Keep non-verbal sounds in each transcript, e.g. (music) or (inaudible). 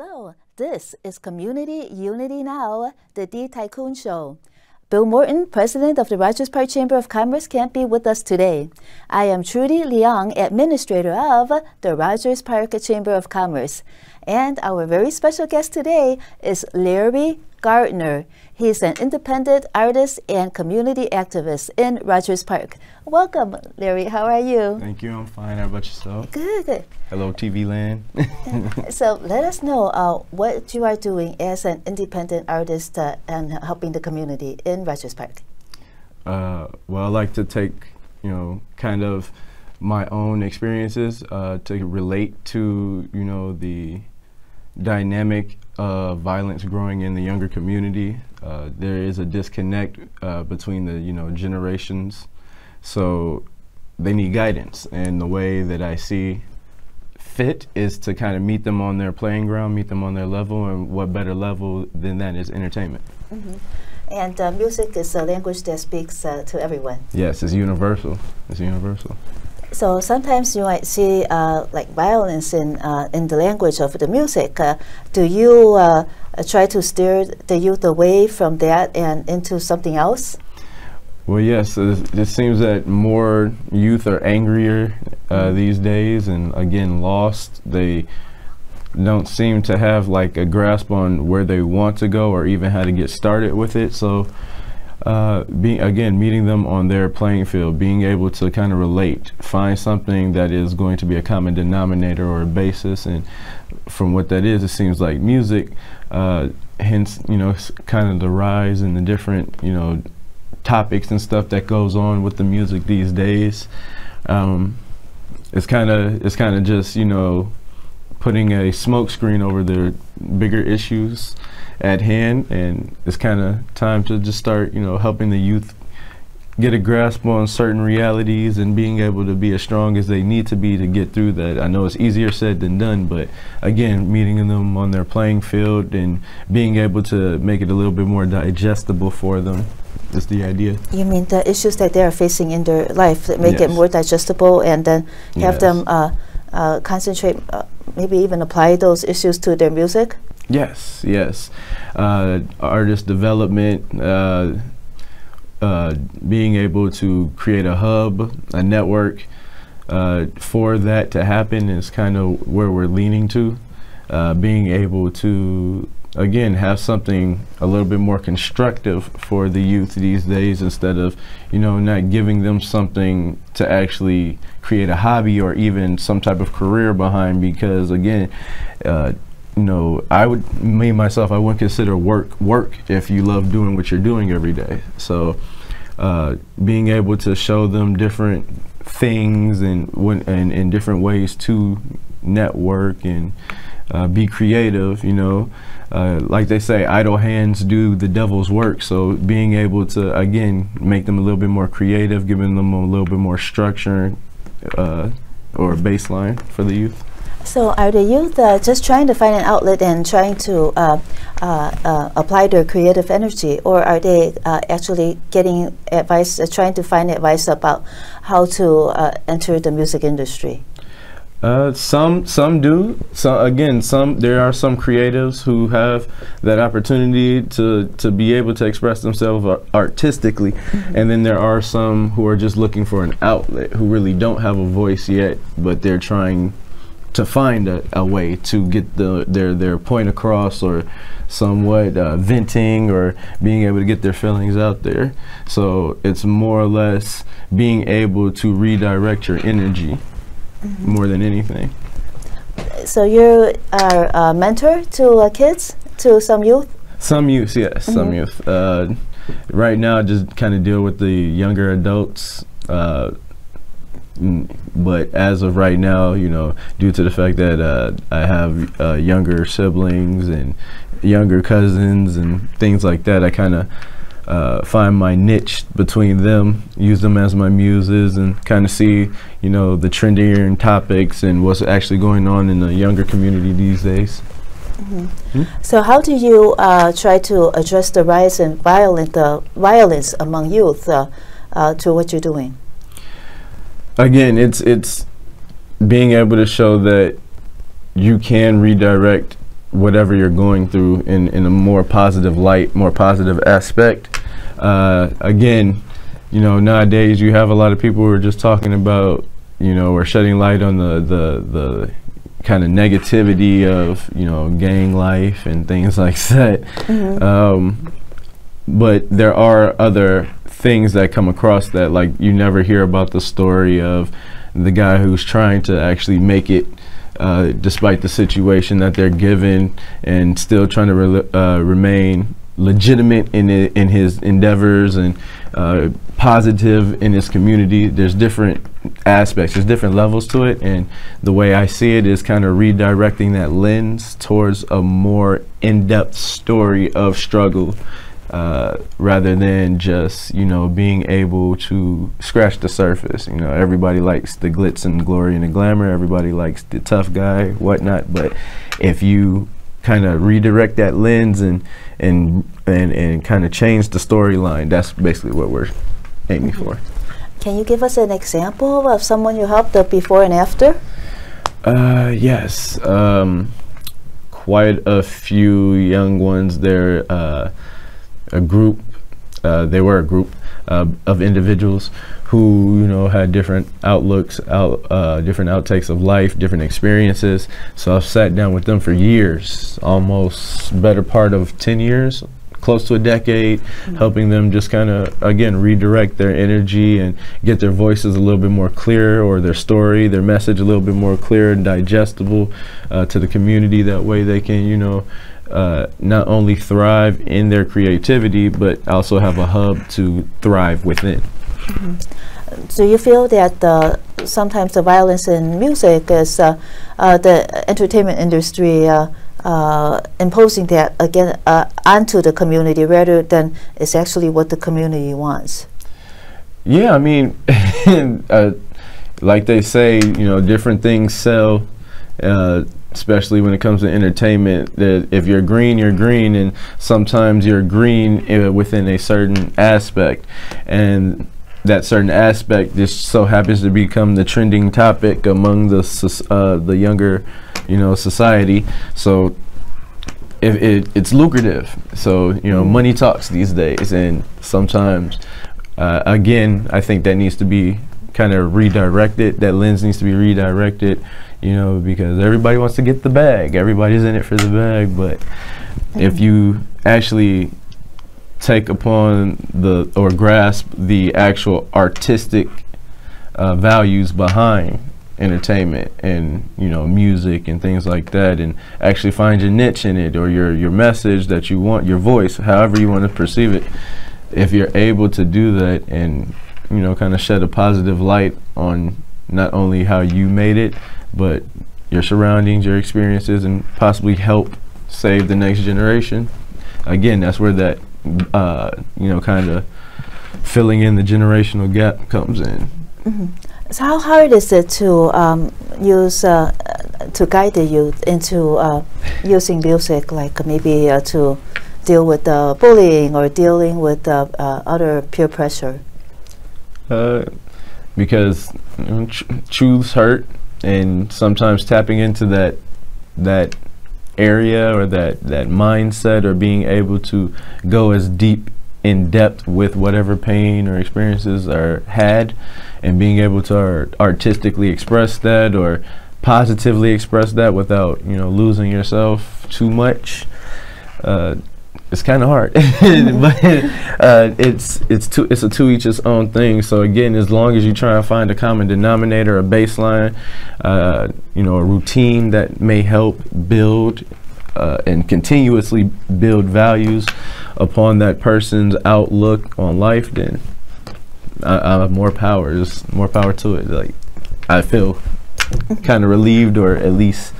Hello, this is Community Unity Now, the D Tycoon Show. Bill Morton, president of the Rogers Park Chamber of Commerce, can't be with us today. I am Trudy Leong, administrator of the Rogers Park Chamber of Commerce. And our very special guest today is Larry Gardner. He's an independent artist and community activist in Rogers Park. Welcome, Larry. How are you? Thank you. I'm fine. How about yourself? Good, good. Hello, TV land. (laughs) so let us know uh, what you are doing as an independent artist uh, and helping the community in Rogers Park. Uh, well, I like to take, you know, kind of my own experiences uh, to relate to, you know, the dynamic of violence growing in the younger community. Uh, there is a disconnect uh, between the you know generations, so they need guidance. And the way that I see fit is to kind of meet them on their playing ground, meet them on their level, and what better level than that is entertainment. Mm -hmm. And uh, music is a language that speaks uh, to everyone. Yes, it's universal. It's universal. So sometimes you might see uh, like violence in uh, in the language of the music. Uh, do you uh, try to steer the youth away from that and into something else? Well, yes. it seems that more youth are angrier uh, these days, and again, lost. They don't seem to have like a grasp on where they want to go or even how to get started with it. So uh, being again meeting them on their playing field, being able to kind of relate, find something that is going to be a common denominator or a basis, and from what that is, it seems like music. Uh, hence, you know, kind of the rise and the different, you know, topics and stuff that goes on with the music these days. Um, it's kind of it's kind of just you know putting a smokescreen over their bigger issues at hand, and it's kind of time to just start, you know, helping the youth get a grasp on certain realities and being able to be as strong as they need to be to get through that. I know it's easier said than done, but again, meeting them on their playing field and being able to make it a little bit more digestible for them is the idea. You mean the issues that they are facing in their life that make yes. it more digestible and then have yes. them uh, uh, concentrate, uh, maybe even apply those issues to their music? Yes, yes. Uh, artist development, uh, uh, being able to create a hub, a network uh, for that to happen is kind of where we're leaning to. Uh, being able to, again, have something a little bit more constructive for the youth these days instead of, you know, not giving them something to actually create a hobby or even some type of career behind because, again, know, I would me myself, I wouldn't consider work work if you love doing what you're doing every day. So, uh, being able to show them different things and and in different ways to network and uh, be creative, you know. Uh, like they say, idle hands do the devil's work. So being able to again make them a little bit more creative, giving them a little bit more structure uh, or baseline for the youth. So are the youth uh, just trying to find an outlet and trying to uh, uh, uh apply their creative energy, or are they uh, actually getting advice, uh, trying to find advice about how to enter the music industry? some some do. So again, some there are some creatives who have that opportunity to to be able to express themselves artistically, mm -hmm. and then there are some who are just looking for an outlet who really don't have a voice yet, but they're trying to find a, a, way to get the, their their point across or somewhat uh, venting or being able to get their feelings out there. So it's more or less being able to redirect your energy mm -hmm. more than anything. So you are a mentor to uh, kids, to some youth? Some youth, yes, mm -hmm. some mm-hmm. youth. Uh, right now, just kind of deal with the younger adults uh, but as of right now, you know, due to the fact that uh, I have uh, younger siblings and younger cousins and things like that, I kind of uh, find my niche between them, use them as my muses, and kind of see, you know, the trendier topics and what's actually going on in the younger community these days. Mm -hmm. hmm? So, how do you uh, try to address the rise in violent, uh, violence among youth uh, to what you're doing? Again, it's it's being able to show that you can redirect whatever you're going through in, in a more positive light, more positive aspect. Uh, again, you know, nowadays you have a lot of people who are just talking about, you know, or shedding light on the the the kind of negativity of you know gang life and things (laughs) like that. Mm-hmm. Um, but there are other things that come across that like you never hear about the story of the guy who's trying to actually make it uh, despite the situation that they're given and still trying to re- uh, remain legitimate in it, in his endeavors and uh, positive in his community. There's different aspects, there's different levels to it, and the way I see it is kind of redirecting that lens towards a more in-depth story of struggle uh, rather than just you know being able to scratch the surface. You know, everybody likes the glitz and glory and the glamour. Everybody likes the tough guy, whatnot. But if you kind of redirect that lens and and and, and kind of change the storyline, that's basically what we're aiming for. Can you give us an example of someone you helped the before and after? Uh, yes. Um, quite a few young ones there. Uh, a group. Uh, they were a group uh, of individuals who you know had different outlooks, out uh, different outtakes of life, different experiences. So I've sat down with them for years, almost better part of ten years, close to a decade, mm-hmm. helping them just kind of again redirect their energy and get their voices a little bit more clear, or their story, their message a little bit more clear and digestible uh, to the community. That way, they can you know uh, not only thrive in their creativity, but also have a hub to thrive within. Mm-hmm. Do you feel that uh, sometimes the violence in music is uh, uh the entertainment industry uh, uh, imposing that again onto the community rather than it's actually what the community wants? Yeah, I mean, (laughs) like they say, you know, different things sell especially when it comes to entertainment that if you're green you're green and sometimes you're green uh, within a certain aspect. And that certain aspect just so happens to become the trending topic among the uh, the younger you know society. So if it, it's lucrative. So you know money talks these days and sometimes uh, again I think that needs to be kind of redirected that lens needs to be redirected you know, because everybody wants to get the bag. Everybody's in it for the bag, but if you actually take upon the or grasp the actual artistic uh, values behind entertainment and you know music and things like that and actually find your niche in it or your your message that you want your voice however you want to perceive it if you're able to do that and you know kind of shed a positive light on not only how you made it but your surroundings, your experiences, and possibly help save the next generation. Again, that's where that uh, you know kind of filling in the generational gap comes in. Mm-hmm. So, how hard is it to um, use uh, to guide the youth into uh, using music, like maybe uh, to deal with the bullying or dealing with uh, other peer pressure? Uh, because you know, tr- truths hurt, and sometimes tapping into that that area or that that mindset or being able to go as deep in depth with whatever pain or experiences are had and being able to art artistically express that or positively express that without you know losing yourself too much uh, it's kind of hard, (laughs) but uh, it's it's two, it's a two each its own thing. So again, as long as you try and find a common denominator, a baseline, uh, you know, a routine that may help build uh, and continuously build values upon that person's outlook on life, then I, I have more power. There's more power to it. Like I feel kind of relieved, or at least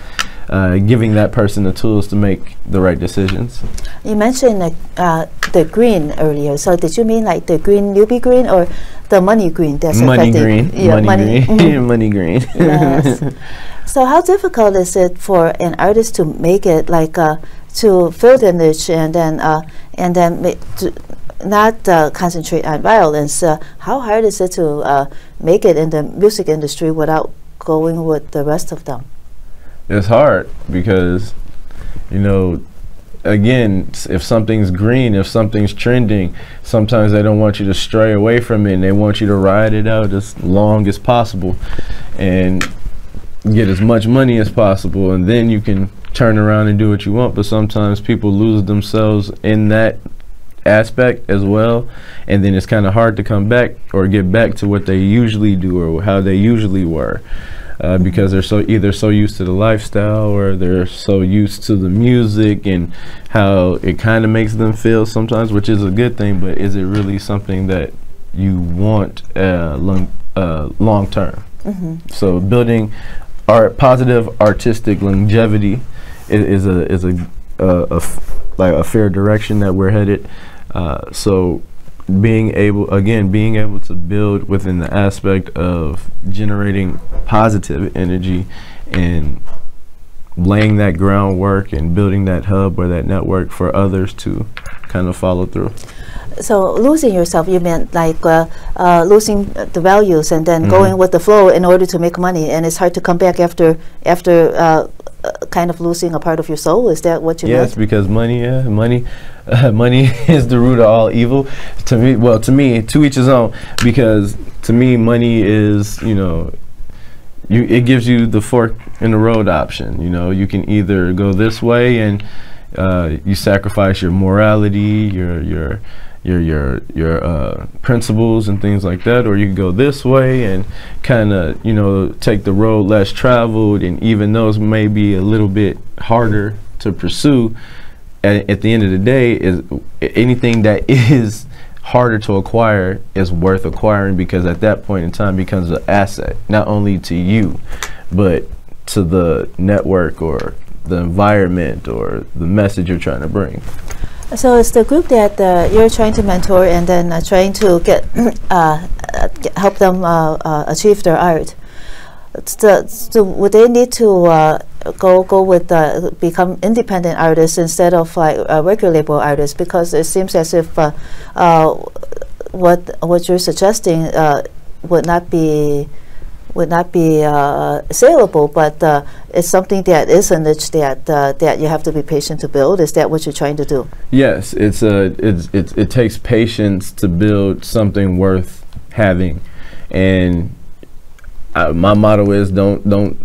uh, giving that person the tools to make the right decisions. You mentioned uh, the green earlier. So did you mean like the green UB green or the money green? That's money green. Yeah, money, money green. Mm-hmm. (laughs) (laughs) money green. yes. (laughs) So how difficult is it for an artist to make it like uh, to fill the niche and then uh, and then not uh, concentrate on violence? Uh, how hard is it to make it in the music industry without going with the rest of them? It's hard because you know, again, if something's green, if something's trending, sometimes they don't want you to stray away from it and they want you to ride it out as long as possible and get as much money as possible and then you can turn around and do what you want. But sometimes people lose themselves in that aspect as well and then it's kind of hard to come back or get back to what they usually do or how they usually were uh, because they're so either so used to the lifestyle or they're so used to the music and how it kind of makes them feel sometimes, which is a good thing. But is it really something that you want uh, long uh, long term? Mm-hmm. So building art, positive artistic longevity is, is a is a, like a fair direction that we're headed. Uh, so being able again being able to build within the aspect of generating positive energy and laying that groundwork and building that hub or that network for others to kind of follow through so losing yourself you meant like uh, uh, losing the values and then mm -hmm. going with the flow in order to make money and it's hard to come back after after uh, uh, kind of losing a part of your soul. Is that what you yes, meant? because money, yeah, money, uh, (laughs) money (laughs) is the root of all evil. To me, well, to me, to each his own. Because to me, money is, you know, you it gives you the fork in the road option. You know, you can either go this way and uh, you sacrifice your morality, your your your your your uh, principles and things like that, or you can go this way and kind of you know take the road less traveled, and even those may be a little bit harder to pursue. At, at the end of the day, is anything that (laughs) is harder to acquire is worth acquiring because at that point in time becomes an asset not only to you but to the network or the environment or the message you're trying to bring. So it's the group that uh, you're trying to mentor and then uh, trying to get, (clears throat) uh, get help them uh, uh, achieve their art. So, so, would they need to uh, go go with become independent artists instead of like record label artists? Because it seems as if what what you're suggesting would not be would not be uh, saleable, but uh, it's something that is a niche that uh, that you have to be patient to build. Is that what you're trying to do? Yes, it's a it's, it's it takes patience to build something worth having, and uh, my motto is don't don't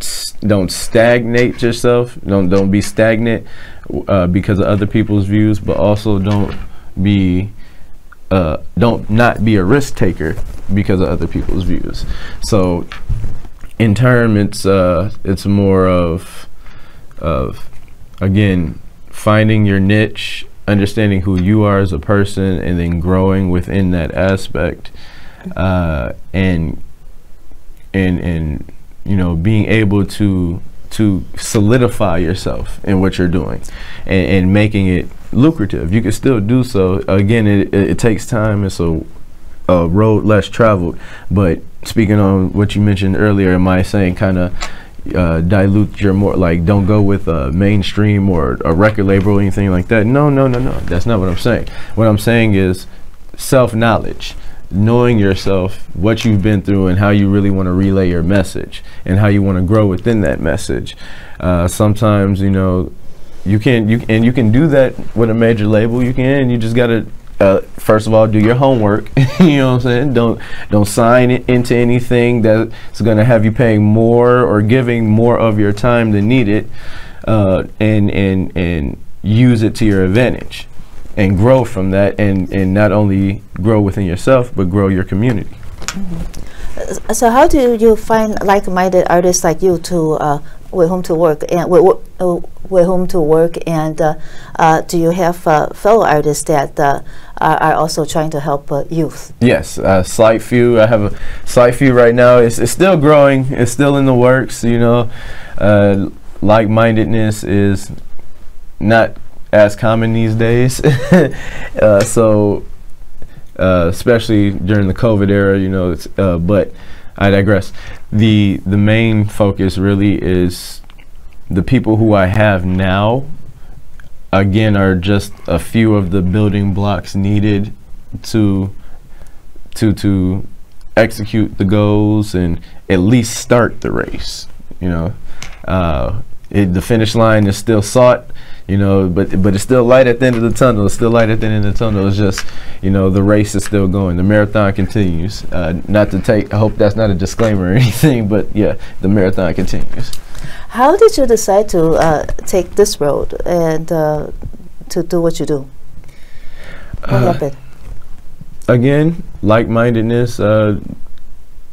don't stagnate yourself. Don't don't be stagnant uh, because of other people's views, but also don't be uh, don't not be a risk taker because of other people's views. So in term, it's uh, it's more of of again finding your niche, understanding who you are as a person, and then growing within that aspect, uh, and and and you know being able to to solidify yourself in what you're doing and, and making it lucrative. You can still do so. Again, it, it, it takes time. It's a, a road less traveled. But speaking on what you mentioned earlier, am I saying kind of uh, dilute your more like don't go with a mainstream or a record label or anything like that? No, no, no, no. That's not what I'm saying. What I'm saying is self knowledge knowing yourself, what you've been through, and how you really want to relay your message and how you want to grow within that message. Uh, sometimes, you know, you can you and you can do that with a major label. You can. and You just gotta uh, first of all do your homework. (laughs) you know what I'm saying? Don't don't sign it into anything that's gonna have you paying more or giving more of your time than needed, uh, and and and use it to your advantage, and grow from that, and and not only grow within yourself but grow your community. Mm -hmm. So how do you find like-minded artists like you to uh, with whom to work and uh, with whom to work and uh, uh, do you have uh, fellow artists that uh, are, also trying to help uh, youth? Yes slight few. I have a slight few right now. It's, it's still growing. It's still in the works you know. Like-mindedness is not as common these days. (laughs) So especially during the covid era you know but I digress. The the main focus really is the people who I have now again are just a few of the building blocks needed to to to execute the goals and at least start the race you know uh, it, the finish line is still sought you know, but but it's still light at the end of the tunnel. It's still light at the end of the tunnel. It's just, you know, the race is still going. The marathon continues. Uh, not to take. I hope that's not a disclaimer or (laughs) anything, but yeah, the marathon continues. How did you decide to uh, take this road and uh, to do what you do? What Uh, happened? again, like mindedness. Uh,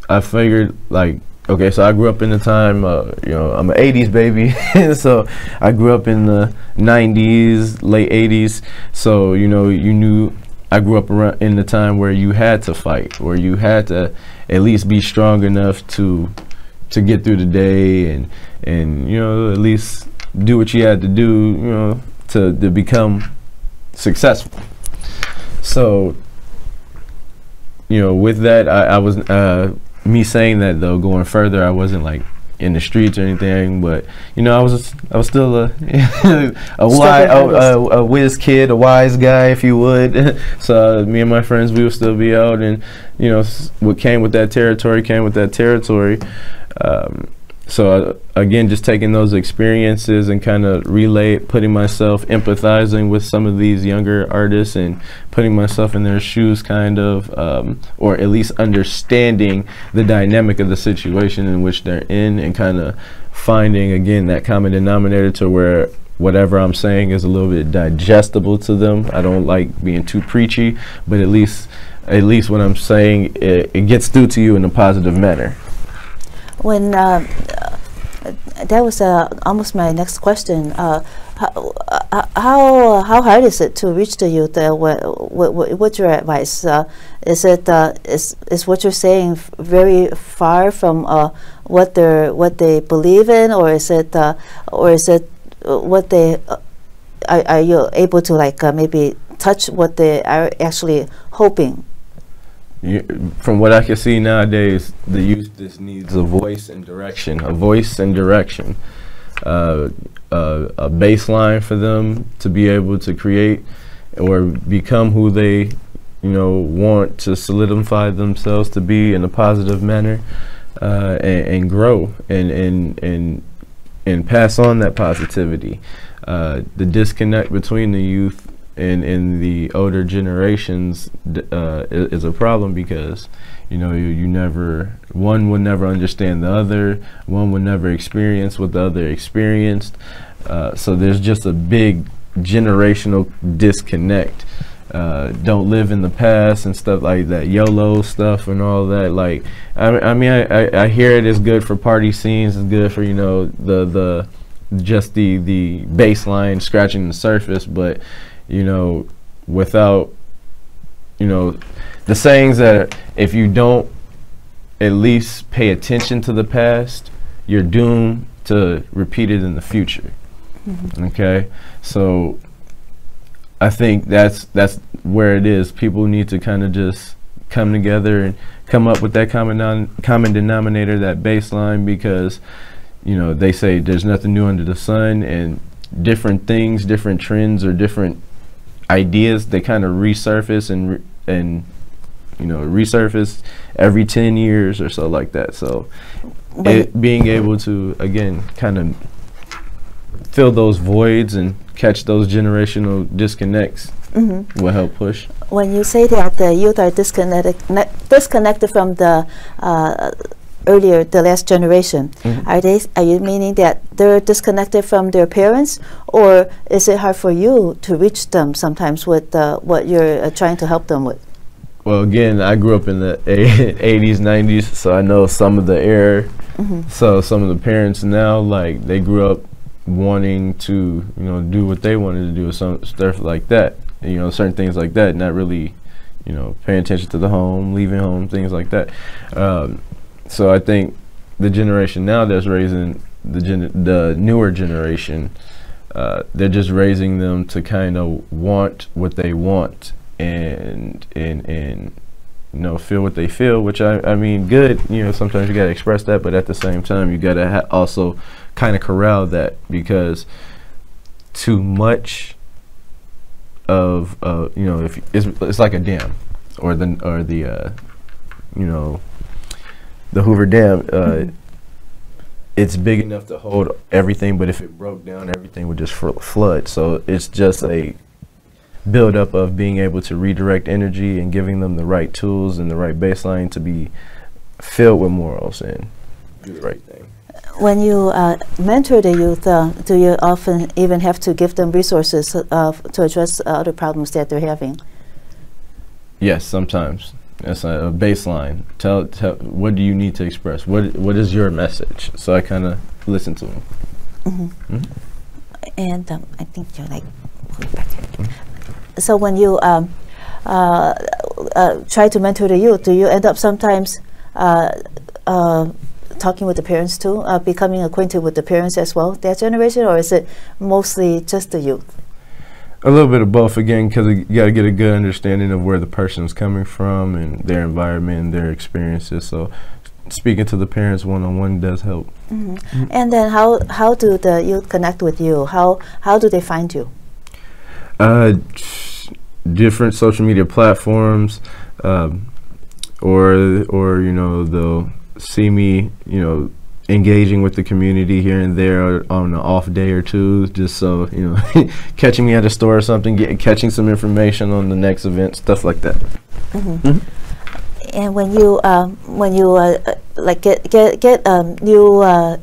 I figured like okay, so I grew up in the time. Uh, you know, I'm an '80s baby, (laughs) so I grew up in the '90s, late '80s. So you know, you knew I grew up around in the time where you had to fight, where you had to at least be strong enough to to get through the day and and you know at least do what you had to do, you know, to to become successful. So you know, with that, I, I was uh, me saying that though. Going further, I wasn't like in the streets or anything, but you know, I was I was still a (laughs) a wise a, a, a whiz kid, a wise guy, if you would. (laughs) so uh, me and my friends, we would still be out, and you know, s- what came with that territory came with that territory. Um, so uh, again, just taking those experiences and kind of relay, putting myself, empathizing with some of these younger artists and putting myself in their shoes, kind of, um, or at least understanding the dynamic of the situation in which they're in, and kind of finding again that common denominator to where whatever I'm saying is a little bit digestible to them. I don't like being too preachy, but at least at least what I'm saying it, it gets through to you in a positive manner. When uh, that was uh, almost my next question. Uh, how, uh, how how hard is it to reach the youth? Uh, what, what, what's your advice? Uh, is it uh, is is what you're saying very far from uh, what they what they believe in, or is it uh, or is it uh, what they uh, are, are you able to like uh, maybe touch what they are actually hoping? You, from what I can see nowadays, the youth just needs a voice and direction, a voice and direction, uh, uh, a baseline for them to be able to create or become who they, you know, want to solidify themselves to be in a positive manner, uh, and, and grow and and and and pass on that positivity. Uh, the disconnect between the youth and, and the older generations uh, is a problem because you know you, you never one would never understand the other one would never experience what the other experienced uh, so there's just a big generational disconnect. Uh, don't live in the past and stuff like that YOLO stuff and all that like I, I mean I, I, I hear it is good for party scenes it's good for you know the the just the the baseline scratching the surface but you know without you know the sayings that if you don't at least pay attention to the past you're doomed to repeat it in the future. Mm-hmm. Okay? So i think that's that's where it is. People need to kind of just come together and come up with that common non- common denominator that baseline because you know they say there's nothing new under the sun and different things different trends or different ideas they kind of resurface and and you know resurface every 10 years or so like that so it being able to again kind of fill those voids and catch those generational disconnects mhm. will help push when you say that the youth are disconnected disconnected from the uh, earlier the last generation Mhm. are they are you meaning that they're disconnected from their parents or is it hard for you to reach them sometimes with uh, what you're uh, trying to help them with well again i grew up in the (laughs) 80s 90s so i know some of the air Mhm. so some of the parents now like they grew up wanting to you know do what they wanted to do or some stuff like that you know certain things like that not really you know paying attention to the home leaving home things like that um, so i think the generation now that's raising the gen- the newer generation uh, they're just raising them to kind of want what they want and and and you know feel what they feel which i i mean good you know sometimes you got to express that but at the same time you got to ha- also kind of corral that because too much of uh you know if it's, it's like a dam or the or the uh you know the hoover dam uh it's big enough to hold everything, but if it broke down, everything would just fl- flood. So it's just a buildup of being able to redirect energy and giving them the right tools and the right baseline to be filled with morals and do the right thing. When you uh, mentor the youth, uh, do you often even have to give them resources uh, to address other problems that they're having? Yes, sometimes. That's a baseline. Tell, tell, what do you need to express? What, what is your message? So I kind of listen to them. Mm-hmm. Mm-hmm. And um, I think you're like. Mm-hmm. So when you um, uh, uh, try to mentor the youth, do you end up sometimes uh, uh talking with the parents too, uh, becoming acquainted with the parents as well, their generation, or is it mostly just the youth? A little bit of both again, because you got to get a good understanding of where the person is coming from and their environment and their experiences. So, speaking to the parents one on one does help. Mm-hmm. Mm-hmm. And then, how how do the youth connect with you? How how do they find you? Uh, different social media platforms, um, or or you know they'll see me, you know, engaging with the community here and there on an off day or two, just so you know, (laughs) catching me at a store or something, get, catching some information on the next event, stuff like that. Mm-hmm. Mm-hmm. And when you um, when you uh, uh, like get get get a um, new uh,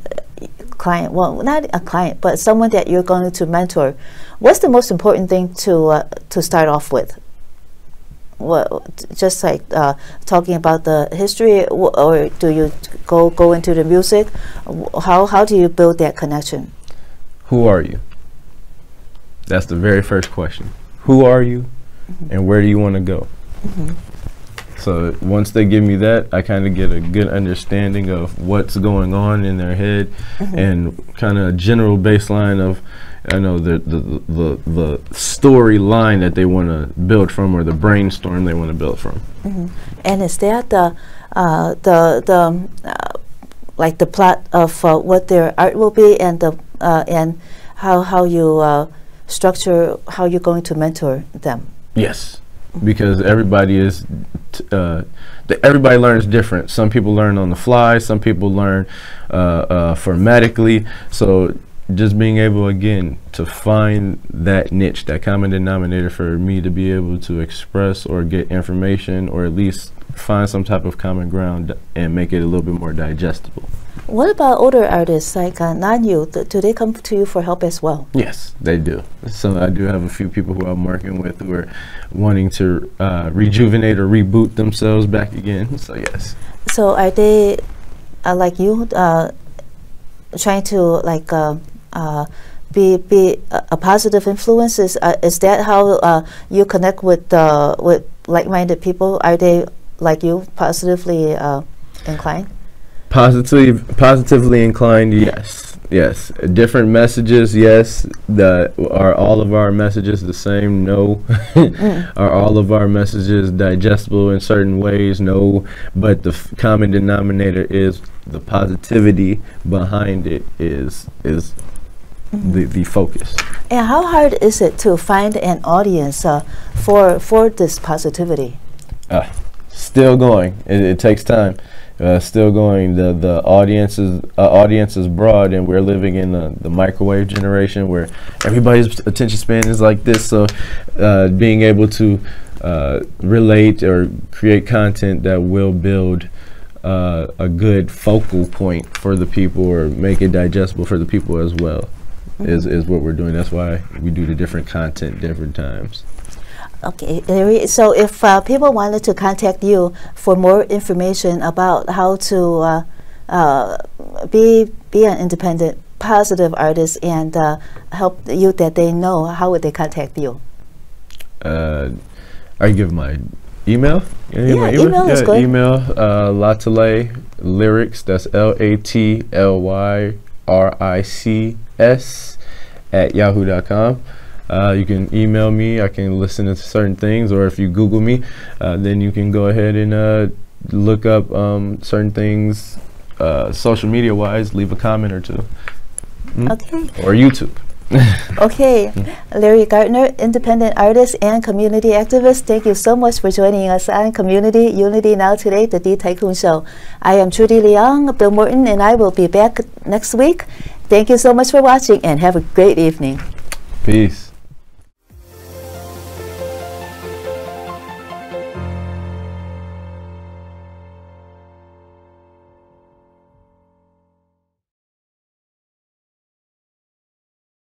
client, well, not a client, but someone that you're going to mentor, what's the most important thing to uh, to start off with? What just like uh, talking about the history or do you go go into the music how how do you build that connection who are you that's the very first question who are you mm-hmm. and where do you want to go mm-hmm. so once they give me that i kind of get a good understanding of what's going on in their head mm-hmm. and kind of a general baseline of I know the the the, the storyline that they want to build from, or the brainstorm they want to build from. Mm-hmm. And is that the uh, the the uh, like the plot of uh, what their art will be, and the uh, and how how you uh, structure how you're going to mentor them? Yes, because everybody is. T- uh, everybody learns different. Some people learn on the fly. Some people learn uh, uh, formatically. So just being able again to find that niche, that common denominator for me to be able to express or get information or at least find some type of common ground and make it a little bit more digestible. What about older artists like uh, non-youth? Do they come to you for help as well? Yes, they do. So I do have a few people who I'm working with who are wanting to uh, rejuvenate or reboot themselves back again. So yes. So are they uh, like you, uh, trying to like uh, be be a, a, positive influence? Is uh, is that how uh, you connect with uh, with like-minded people? Are they like you positively uh, inclined? Positively, positively inclined. Yes, yes. Different messages. Yes. The are all of our messages the same? No. (laughs) mm. Are all of our messages digestible in certain ways? No. But the common denominator is the positivity behind it is is the, the focus. And how hard is it to find an audience uh, for for this positivity? Uh, still going. It, it takes time. Uh, still going. The the audience is uh, audience is broad, and we're living in the, the microwave generation where everybody's attention span is like this. So, uh, being able to uh, relate or create content that will build uh, a good focal point for the people or make it digestible for the people as well mm-hmm. is, is what we're doing. That's why we do the different content different times. Okay, so if uh, people wanted to contact you for more information about how to uh, uh, be be an independent, positive artist and uh, help you that they know, how would they contact you? Uh, I give my email. Yeah, email, email is good. Email uh, La-T-Ly lyrics. That's L A T L Y R I C S at yahoo.com. Uh, you can email me. I can listen to certain things, or if you Google me, uh, then you can go ahead and uh, look up um, certain things, uh, social media wise. Leave a comment or two. Mm? Okay. Or YouTube. (laughs) okay, Larry Gardner, independent artist and community activist, thank you so much for joining us on Community Unity Now today, the D Tycoon Show. I am Trudy Leong, Bill Morton, and I will be back next week. Thank you so much for watching and have a great evening. Peace.